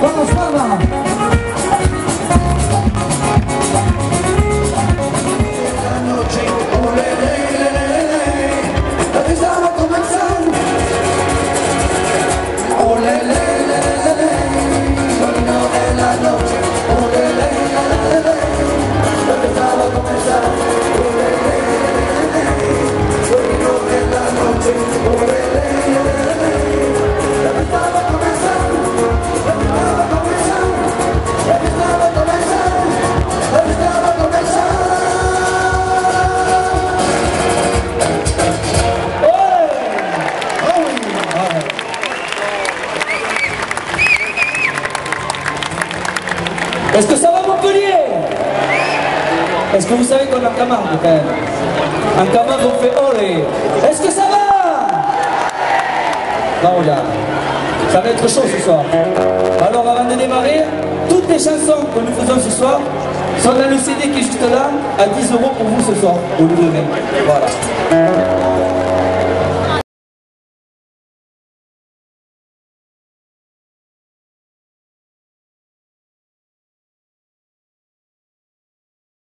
Vamos, Parma! Est-ce que ça va Montpellier? Est-ce que vous savez qu'on a Camargue quand même En Camargue on fait olé. Est-ce que ça va? Non regarde. Ça va être chaud ce soir. Alors avant de démarrer, toutes les chansons que nous faisons ce soir sont dans le CD qui est juste là, à 10 euros pour vous ce soir, au lieu de 20. Voilà.